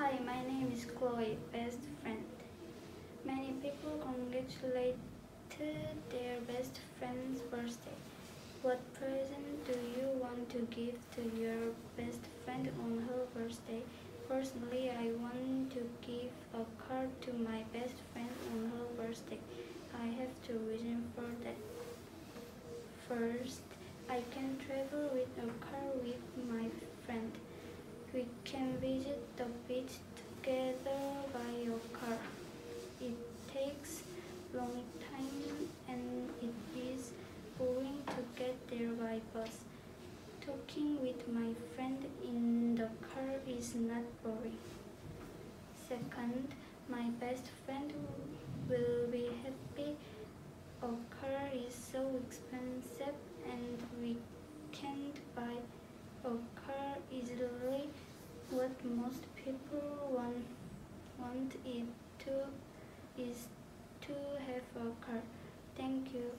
Hi, my name is Chloe, best friend. Many people congratulate their best friend's birthday. What present do you want to give to your best friend on her birthday? Personally, I want to give a card to my best friend on her birthday. I have two reasons for that. First, I can travel with a car with my friend. We can visit the beach together by a car. It time and it is boring to get there by bus. Talking with my friend in the car is not boring. Second, my best friend will be happy. A car is so expensive and we can't buy a car easily. What most people want, want it to is to have a car. Thank you.